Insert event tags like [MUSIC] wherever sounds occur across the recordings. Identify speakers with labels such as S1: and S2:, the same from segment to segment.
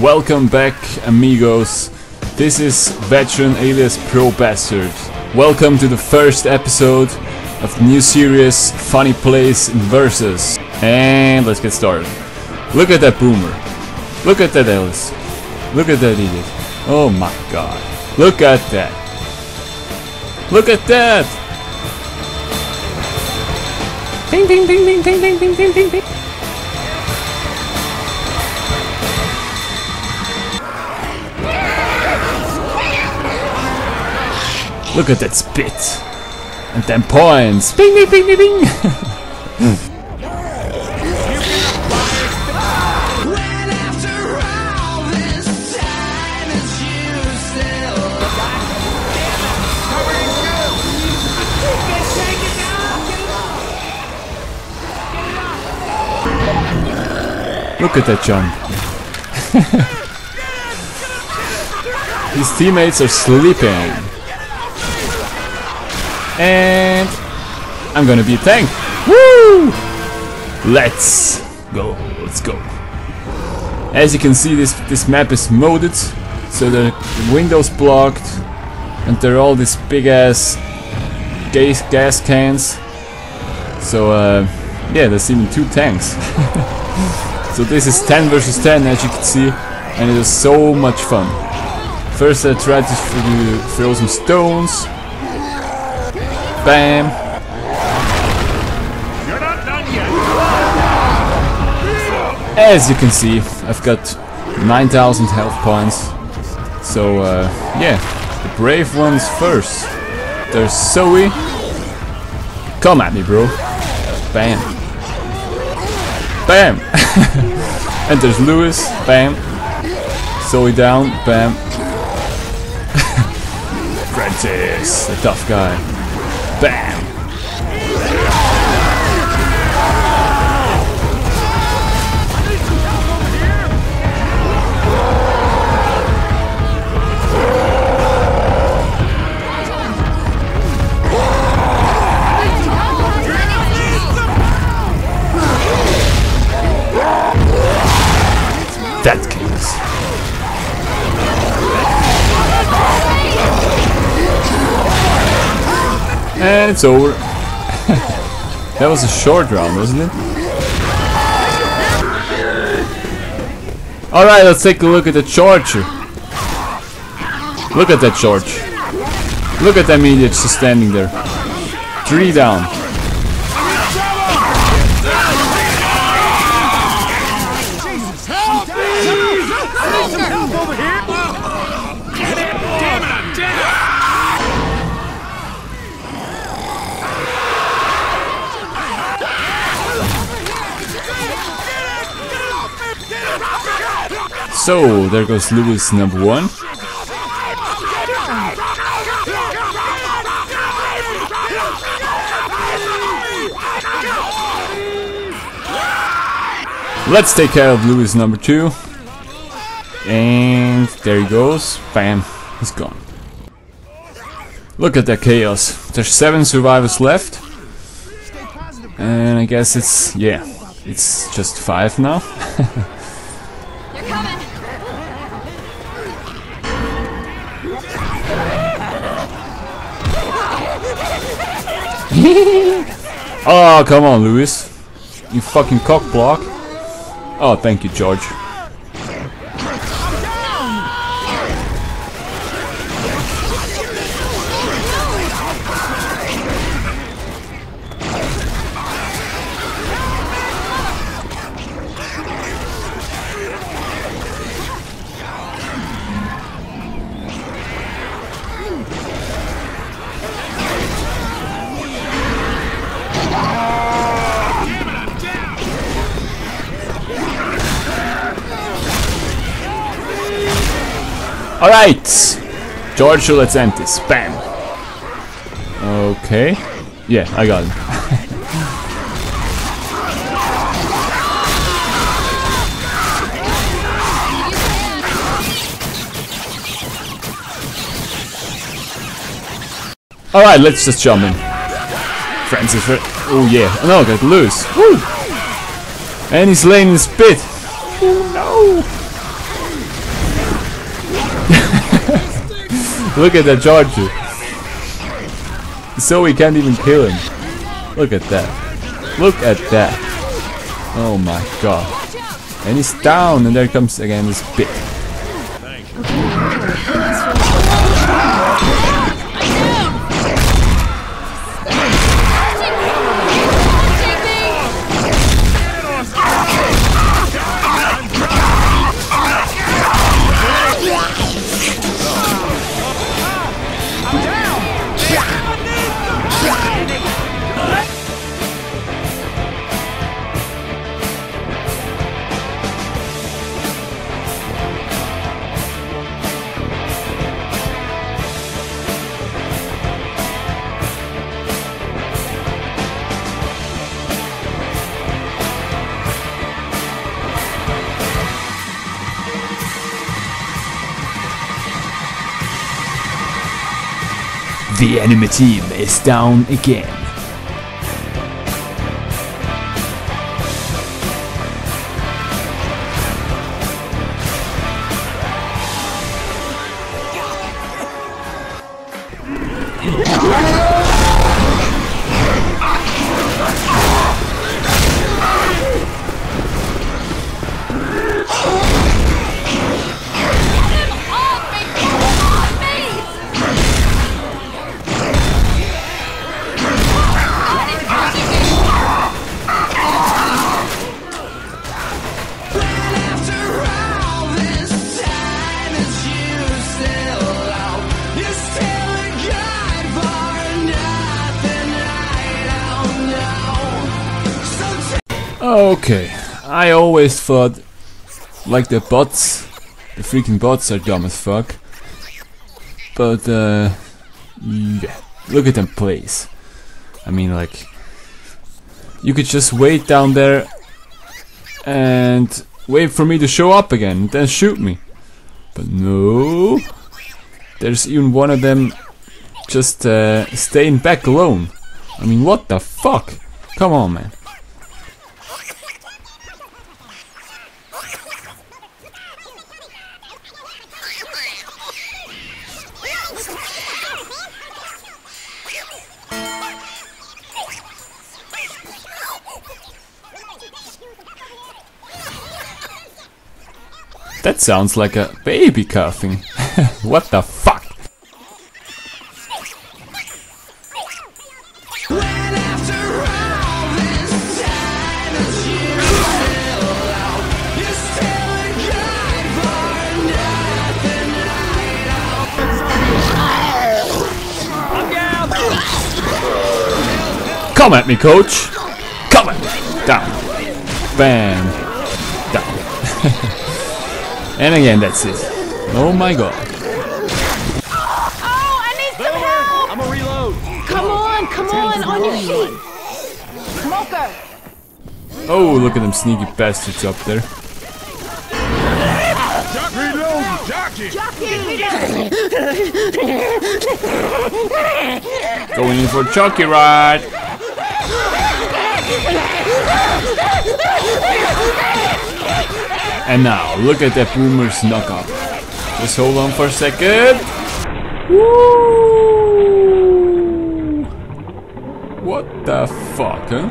S1: Welcome back, amigos. This is veteran alias Pro Bastard. Welcome to the first episode of the new series Funny Plays in Versus. And let's get started. Look at that boomer. Look at that Ellis. Look at that idiot. Oh my god. Look at that. Look at that! Ding ding ding ding ding ding ding ding ding Look at that spit. And then points. Bing bing bing bing bing. Look at that jump. [LAUGHS] His teammates are sleeping. And I'm gonna be a tank. Woo! Let's go. Let's go. As you can see, this this map is modded, so the windows blocked, and there are all these big ass gas gas cans. So uh, yeah, there's even two tanks. [LAUGHS] So this is 10 versus 10 as you can see and it is so much fun. First I tried to throw some stones. Bam. As you can see, I've got 9000 health points. So uh, yeah, the brave ones first. There's Zoey. Come at me bro. Bam. Bam! [LAUGHS] and there's Louis, bam. Zoey down, bam. [LAUGHS] Francis, the tough guy. Bam! And it's over. [LAUGHS] that was a short round, wasn't it? Alright, let's take a look at the charger. Look at that charge. Look at that media just standing there. Three down. So, there goes Louis number one. Let's take care of Louis number two. And there he goes. Bam. He's gone. Look at that chaos. There's seven survivors left. And I guess it's, yeah, it's just five now. [LAUGHS] [LAUGHS] Oh, come on, Louis. You fucking cock block. Oh, thank you, George. Alright! George, let's end this. Bam! Okay. Yeah, I got him. [LAUGHS] Alright, let's just jump in. Francis, oh yeah. Oh no, got loose. Woo! And he's laying in his pit. Oh no! [LAUGHS] Look at that charger. So we can't even kill him. Look at that. Look at that. Oh my god. And he's down and there comes again this bit. The enemy team is down again. Okay, I always thought like the bots, the freaking bots are dumb as fuck. But uh, yeah, look at them plays. I mean, like you could just wait down there and wait for me to show up again, then shoot me. But no, there's even one of them just uh, staying back alone. I mean, what the fuck? Come on, man. That sounds like a baby coughing. [LAUGHS] what the fuck? Come at me, coach! Come at me! Down. Bam. Down. [LAUGHS] and again, that's it. Oh my god.
S2: Oh, I need some help!
S3: I'm a reload.
S2: Come on, come on, on your feet! Smoker!
S1: Oh, look at them sneaky bastards up there.
S3: Reload, jockey. [LAUGHS]
S1: Going in for Chucky ride. And now, look at that boomer's knockoff. Just hold on for a second. Woo! What the fuck, huh?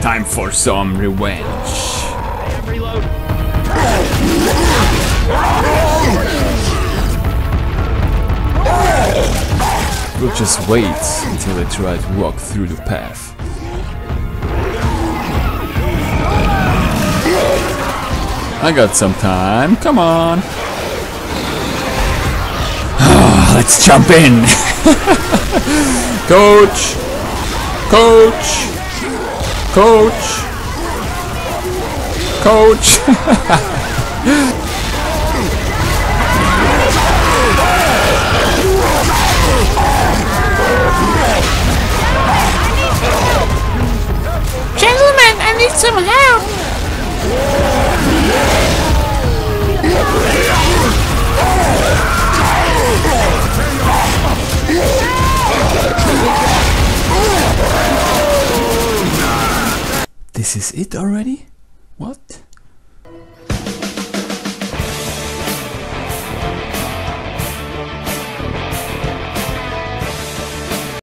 S1: Time for some revenge.
S3: Reload.
S1: We'll just wait until they try to walk through the path. I got some time, come on. [SIGHS] Let's jump in. [LAUGHS] Coach! Coach! Coach! Coach! [LAUGHS]
S2: Gentlemen, I
S1: need some help! It already?